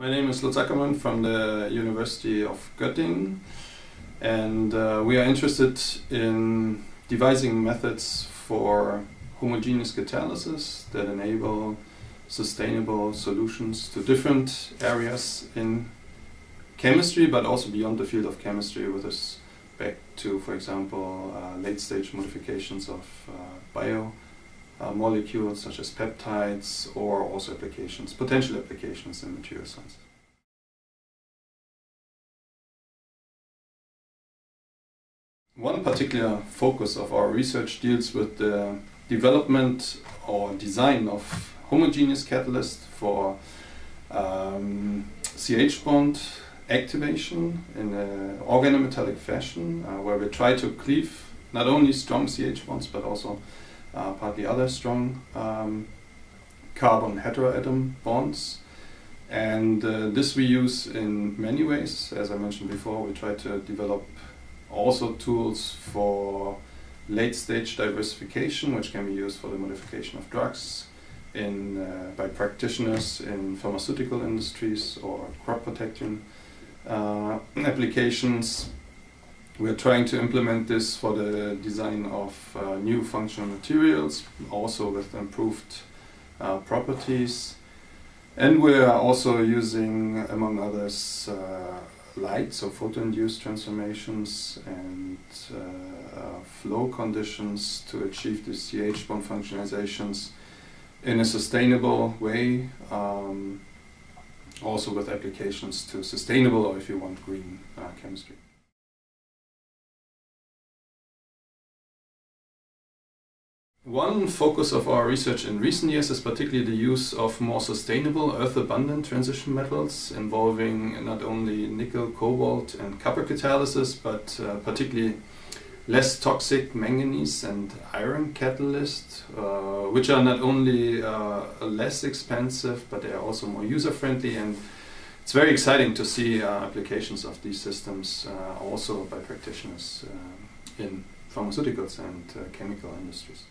My name is Lutz Ackermann from the University of Göttingen and uh, we are interested in devising methods for homogeneous catalysis that enable sustainable solutions to different areas in chemistry but also beyond the field of chemistry with respect to, for example, uh, late stage modifications of uh, bio uh, molecules such as peptides or also applications, potential applications in material science. One particular focus of our research deals with the development or design of homogeneous catalysts for um, CH bond activation in an organometallic fashion uh, where we try to cleave not only strong CH bonds but also uh, partly other strong um, carbon heteroatom bonds. And uh, this we use in many ways. As I mentioned before, we try to develop also tools for late stage diversification, which can be used for the modification of drugs in, uh, by practitioners in pharmaceutical industries or crop protection uh, applications. We're trying to implement this for the design of uh, new functional materials, also with improved uh, properties. And we are also using, among others, uh, light, so photo-induced transformations and uh, flow conditions to achieve the CH bond functionalizations in a sustainable way, um, also with applications to sustainable or if you want green uh, chemistry. One focus of our research in recent years is particularly the use of more sustainable earth-abundant transition metals involving not only nickel, cobalt and copper catalysis but uh, particularly less toxic manganese and iron catalysts, uh, which are not only uh, less expensive but they are also more user-friendly and it's very exciting to see uh, applications of these systems uh, also by practitioners uh, in pharmaceuticals and chemical industries.